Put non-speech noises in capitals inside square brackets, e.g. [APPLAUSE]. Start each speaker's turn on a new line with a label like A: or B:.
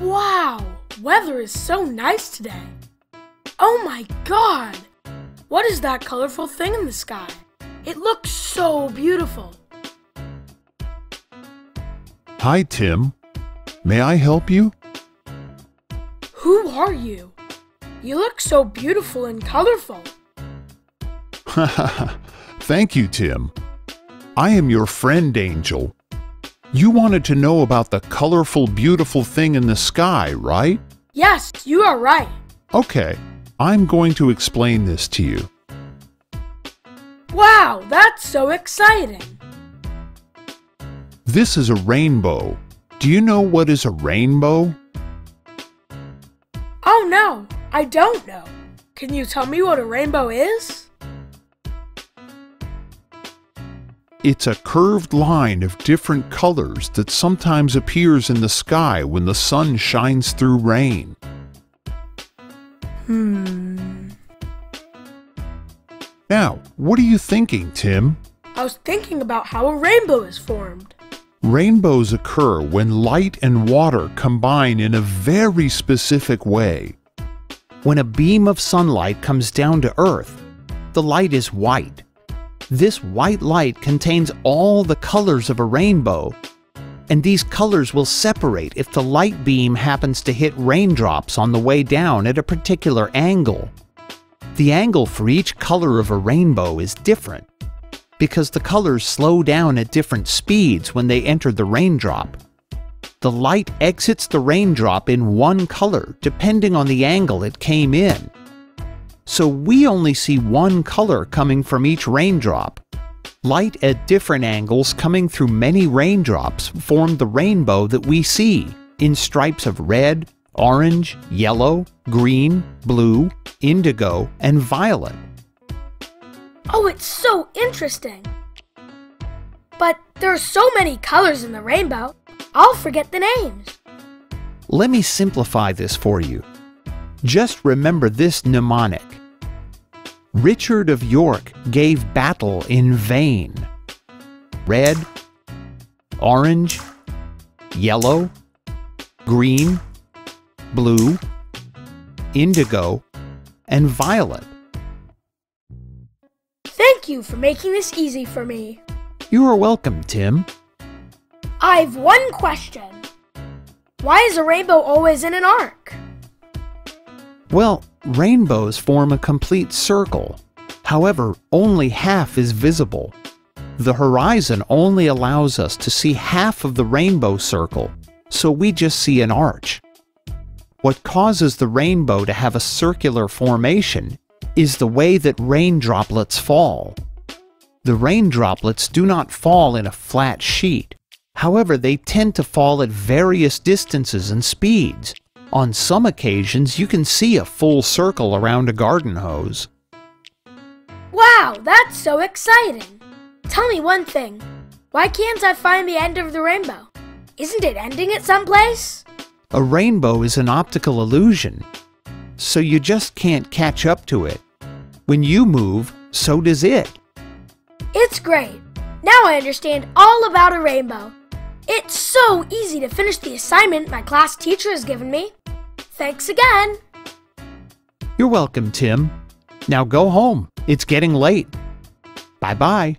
A: Wow, weather is so nice today. Oh my god! What is that colorful thing in the sky? It looks so beautiful.
B: Hi, Tim. May I help you?
A: Who are you? You look so beautiful and colorful. [LAUGHS]
B: Thank you, Tim. I am your friend, Angel. You wanted to know about the colorful, beautiful thing in the sky, right?
A: Yes, you are right.
B: Okay, I'm going to explain this to you.
A: Wow, that's so exciting.
B: This is a rainbow. Do you know what is a rainbow?
A: Oh no, I don't know. Can you tell me what a rainbow is?
B: It's a curved line of different colors that sometimes appears in the sky when the sun shines through rain.
A: Hmm.
B: Now, what are you thinking, Tim?
A: I was thinking about how a rainbow is formed.
B: Rainbows occur when light and water combine in a very specific way.
C: When a beam of sunlight comes down to Earth, the light is white. This white light contains all the colors of a rainbow, and these colors will separate if the light beam happens to hit raindrops on the way down at a particular angle. The angle for each color of a rainbow is different because the colors slow down at different speeds when they enter the raindrop. The light exits the raindrop in one color depending on the angle it came in. So we only see one color coming from each raindrop. Light at different angles coming through many raindrops form the rainbow that we see in stripes of red, orange, yellow, green, blue, indigo, and violet.
A: Oh, it's so interesting. But there are so many colors in the rainbow, I'll forget the names.
C: Let me simplify this for you. Just remember this mnemonic. Richard of York gave battle in vain. Red, orange, yellow, green, blue, indigo, and violet.
A: Thank you for making this easy for me.
C: You are welcome, Tim.
A: I've one question. Why is a rainbow always in an arc?
C: Well, rainbows form a complete circle. However, only half is visible. The horizon only allows us to see half of the rainbow circle, so we just see an arch. What causes the rainbow to have a circular formation is the way that rain droplets fall. The rain droplets do not fall in a flat sheet. However, they tend to fall at various distances and speeds. On some occasions, you can see a full circle around a garden hose.
A: Wow, that's so exciting. Tell me one thing. Why can't I find the end of the rainbow? Isn't it ending at some place?
C: A rainbow is an optical illusion, so you just can't catch up to it. When you move, so does it.
A: It's great. Now I understand all about a rainbow. It's so easy to finish the assignment my class teacher has given me. Thanks again.
C: You're welcome, Tim. Now go home. It's getting late. Bye bye.